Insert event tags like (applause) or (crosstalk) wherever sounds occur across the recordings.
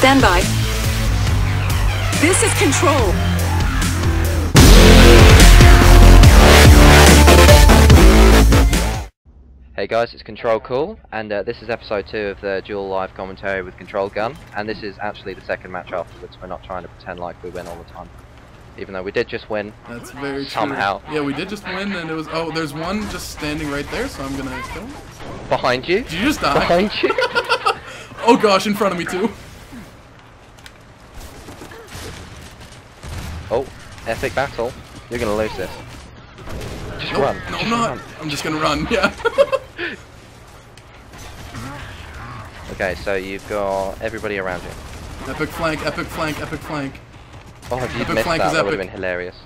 Stand by. This is control. Hey guys, it's Control Cool, and uh, this is episode 2 of the dual live commentary with Control Gunn, and this is actually the second match afterwards. We're not trying to pretend like we win all the time. Even though we did just win. That's very Somehow. true. Yeah, we did just win, and it was. Oh, there's one just standing right there, so I'm gonna kill him. Behind you? Did you just die? Behind you? (laughs) Oh gosh, in front of me too. oh, epic battle. You're gonna lose this. Just Nope, run. no, just I'm not. run. I'm just gonna run. Yeah. (laughs) Okay, so you've got everybody around you. epic flank, epic flank, epic flank. Oh, if you'd missed flank that, that would have been hilarious.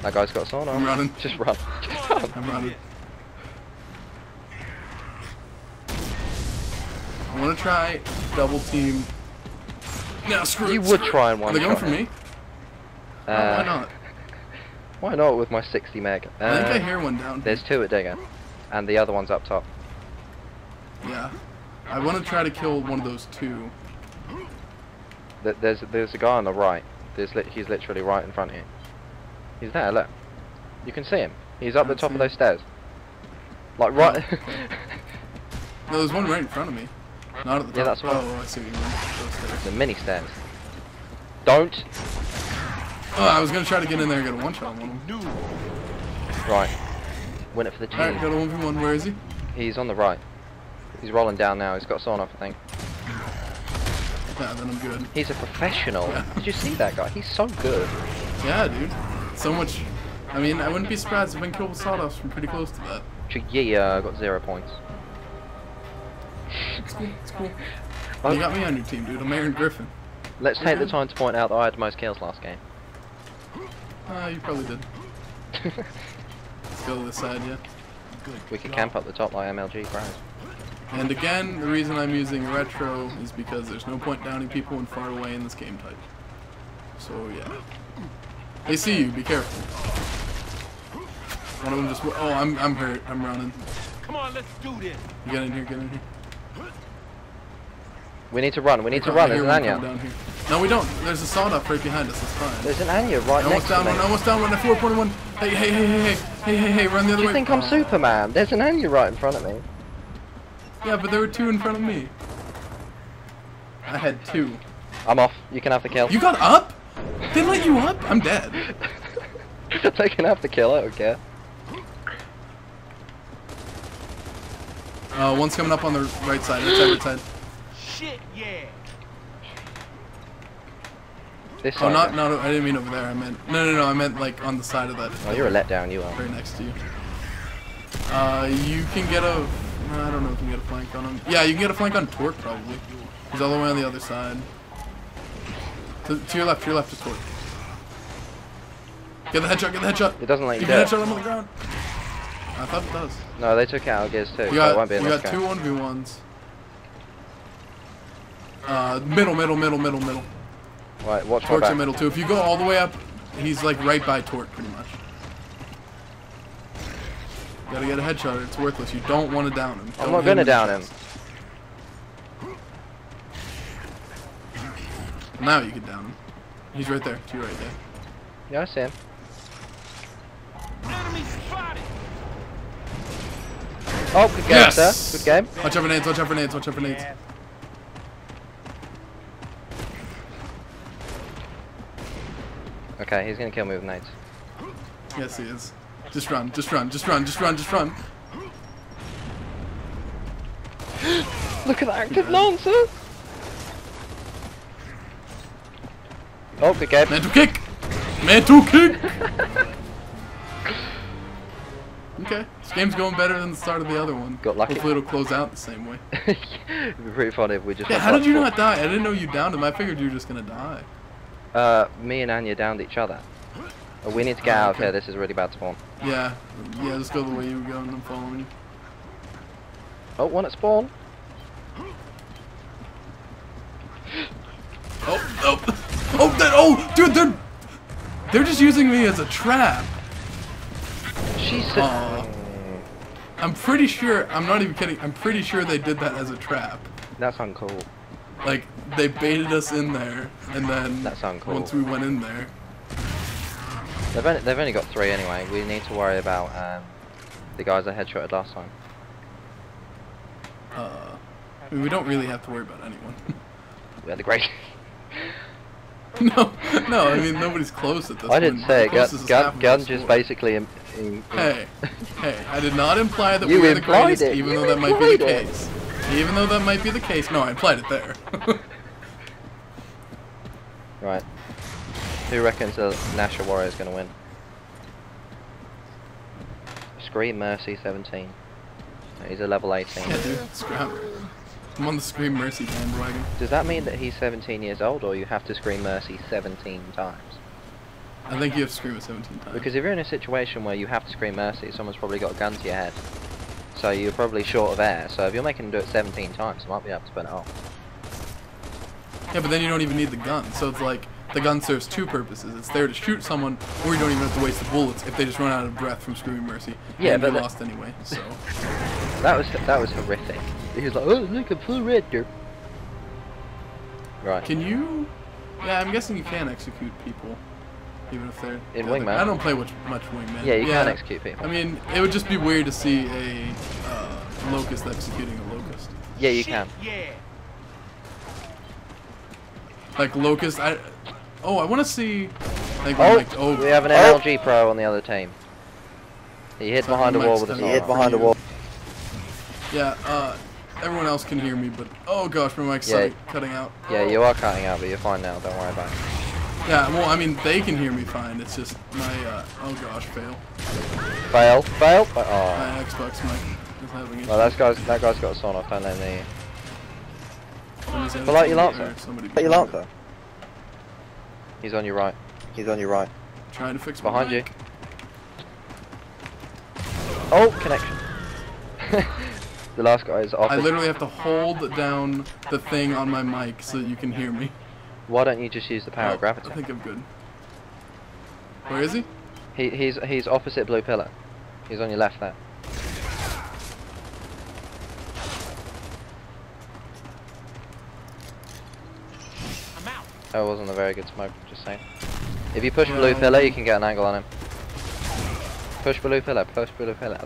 That guy's got sonar. I'm running. (laughs) Just run. (laughs) Just run. I'm running. I want to try double team. No, screw You it, would screw try and Are they going for me? Uh, oh, why not? Why not with my 60 meg? I think Uh, I hear one down. There's two at Digger, and the other one's up top. Yeah. I want to try to kill one of those two. Th- There's there's a guy on the right. There's li he's literally right in front of you. He's there. Look, you can see him. He's up the top of those stairs. Like right. No, (laughs) there's one right in front of me. Not at the top. Yeah, that's one. Oh, I see what you mean. Those stairs. the mini stairs. Don't. Oh, I was gonna try to get in there and get a one shot on them. Right. Win it for the team. Alright, got a 1v1. Where is he? He's on the right. He's rolling down now. He's got sawn off, I think. Yeah, then I'm good. He's a professional. Yeah. Did you see that guy? He's so good. Yeah, dude. So much. I mean, I wouldn't be surprised if I can kill with sawdust from pretty close to that. Yeah, I got zero points. It's cool. It's cool. Oh. You got me on your team, dude. I'm Aaron Griffin. Let's take the time to point out that I had the most kills last game. Uh, you probably did. (laughs) Let's go to this side, yeah. we could camp up the top like MLG grows. And again, the reason I'm using retro is because there's no point downing people when far away in this game type. So yeah. They see you. Be careful. One of them just. Oh, I'm I'm hurt. I'm running. Come on, let's do this. Get in here. Get in here. We need to run. We need to I run. hear There's an one Anya. coming down here. No, we don't. There's a sawed up right behind us. It's fine. There's an Anya right almost next down to one. me. Almost down one. Almost down At 4.1. Hey, hey, hey, hey, hey, hey, hey, hey, run the other Do you way. think I'm. Superman? There's an Anya right in front of me. Yeah, but there were two in front of me. I had two. I'm off. You can have the kill. You got up? They let you up? I'm dead. (laughs) they can have the kill. I don't care. Uh, one's coming up on the right side. Right side. Right side. Shit, yeah. This Oh, not, no, no, I didn't mean over there. I meant, no, no, no, I meant like on the side of that. Oh, you're a letdown. You are. Right next to you. Uh, you can get a, I don't know if you can get a flank on him. Yeah, you can get a flank on Torque probably. He's all the way on the other side. To, to your left, to your left is Torque. Get the headshot, get the headshot. It doesn't let you Get the headshot, I'm on the ground. I thought it does. No, they took out gears too. We so it got, won't be we got two 1v1s. Uh, middle, middle, middle, middle, middle. Right, watch my Torque's back. in middle too. If you go all the way up, he's like right by Torque pretty much. Gotta get a headshot. It's worthless. You don't want to down him. I'm Don't gonna in the down him. Now you can down him. He's right there. To your right there. Yeah, I see him. Enemy spotted. Oh, good game, Yes! sir. Good game. Watch out for nades. Watch out for nades. Watch out for nades. Okay, he's gonna kill me with nades. Yes, he is. Just run. Just run. Just run. Just run. Just run. (gasps) Look at that active lancer. Oh, good game. Mantle kick. Mantle kick. (laughs) okay. This game's going better than the start of the other one. Got lucky. Hopefully it'll close out the same way. (laughs) It'd be pretty funny if we just. Yeah, how did you top not die? I didn't know you downed him. I figured you were just gonna die. Uh, me and Anya downed each other. Uh, we need to get Oh, out of here. This is really bad spawn. Yeah, yeah, just go the way you were going I'm following you. Oh, one at spawn. (gasps) Oh, oh, oh, that, oh, dude, they're, they're just using me as a trap. She's. Aw. I'm pretty sure, I'm not even kidding, I'm pretty sure they did that as a trap. That's uncool. Like they baited us in there, and then uncool. once we went in there, They've only, they've only got three anyway. We need to worry about um, the guys that headshotted last time. uh, I mean, we don't really have to worry about anyone. (laughs) We had the great. (laughs) no, no. I mean nobody's close at this. I didn't say it. Gun, gun, gun just basically. In, in, in- Hey, hey, I did not imply that You we were the greatest, it. even You though that might be the it. case. Even though that might be the case. No, I implied it there. (laughs) Right. Who reckons the Nasher Warrior is going to win? Scream Mercy 17. He's a level 18. yeah, dude, scrap. I'm on the Scream Mercy bandwagon. Does that mean that he's 17 years old, or you have to scream Mercy 17 times? I think you have to scream it 17 times. Because if you're in a situation where you have to scream Mercy, someone's probably got a gun to your head. So you're probably short of air. So if you're making them do it 17 times, you might be able to burn it off. Yeah, but then you don't even need the gun. So it's like the gun serves two purposes. It's there to shoot someone, or you don't even have to waste the bullets if they just run out of breath from screaming mercy. Yeah, and but you the- lost anyway. So (laughs) That was that was horrific. He was like, oh look, a full red dirt. Right. can you? Yeah, I'm guessing you can execute people, even if they're In Wingman? I don't play much much wingman. Yeah, you can execute people. I mean, it would just be weird to see a uh, locust executing a locust. Yeah, you Shit, can. Yeah. Like locust, I. Oh, I want to see. Like, Oh, like, oh, we have an oh, MLG pro on the other team. He hid So behind a wall might with a stand sword. up for you. Yeah, uh, everyone else can hear me, but oh gosh, my mic's Yeah. cutting out. Yeah, you are cutting out, but you're fine now. Don't worry about it. Yeah, well, I mean, they can hear me fine. It's just my, uh, oh gosh, fail. Fail, fail. Oh, My Xbox mic is having issues. well, that guy's that guy's got a sawn off. Don't let you. Somebody's like your Lancer. somebody your Lancer. He's on your right. He's on your right. Trying to fix my Behind you. Oh, connection. (laughs) the last guy is off. I literally have to hold down the thing on my mic so that you can hear me. Why don't you just use the power Oh, of gravity? I think I'm good. Where is he? He, he's he's opposite blue pillar. He's on your left there. I'm out. That wasn't a very good smoke. Just saying. If you push Yeah, blue I- pillar, you can get an angle on him. Push blue pillar. Push blue pillar.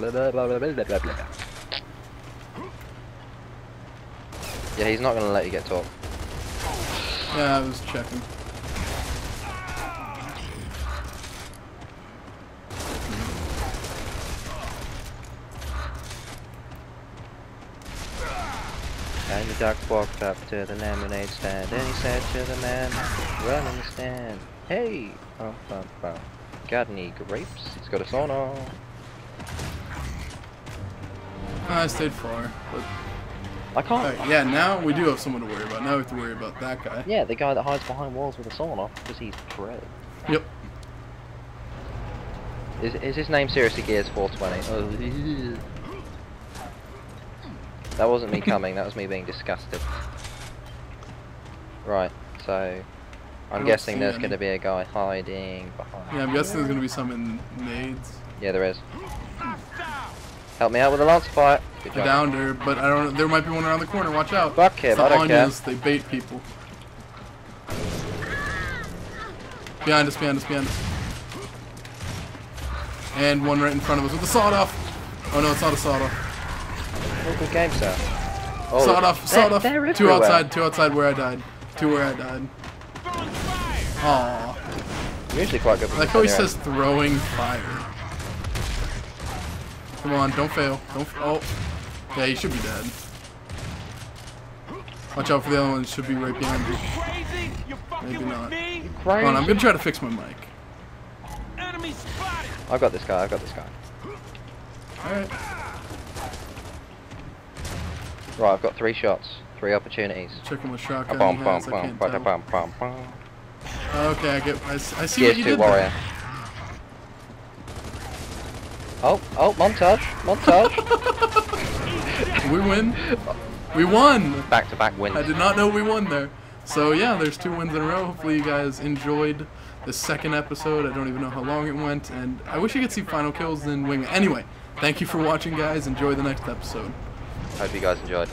Yeah, he's not gonna let you get top. Yeah, I was checking. And the duck walked up to the lemonade stand and he said to the man running the stand, Hey, bum, bum, bum. got any grapes? He's got a sonar. I stayed far, but I can't. Alright, yeah, now we do have someone to worry about. Now we have to worry about that guy. Yeah, the guy that hides behind walls with a sawn off because he's pro. Yep. Is, is his name seriously Gears 420? Oh, that wasn't me coming, that was me being disgusted. Right, so I'm guessing there's going to be a guy hiding behind. Yeah, I'm guessing there's gonna be some in nades. Yeah, there is. Help me out with the lance fire. Good I job. downed her, but I don't. Know there might be one around the corner. Watch out. Fuck him, It's the I don't care. Anyas, They bait people. Behind us, behind us, behind us. And one right in front of us with the sawed off. Oh no, it's not a sawed off. Oh, good game, sir. Oh, sawed off, sawed they're- off. they're Two everywhere. outside, two outside where I died. Two where I died. Throwing. Aw. I'm usually quite good. Like this how he anyway. says throwing fire. Come on, don't fail. Don't. F oh. Yeah, you should be dead. Watch out for the other one. Should be right behind you. Crazy? You fucking Maybe not. me? Crazy. Hold on, I'm gonna try to fix my mic. Enemy spotted. I've got this guy. I've got this guy. Alright. Right, I've got three shots, three opportunities. Checking what A shotgun bum he bum has. I bum bomb, bomb. bum tell. bum bum bum. Okay, I get. I see Gears what you two did. warrior. There. Oh, oh, montage, montage. (laughs) We win. We won. back to back wins. I did not know we won there. So yeah, there's two wins in a row. Hopefully you guys enjoyed the second episode. I don't even know how long it went, and I wish you could see final kills in Wing. Anyway, thank you for watching, guys. Enjoy the next episode. Hope you guys enjoyed.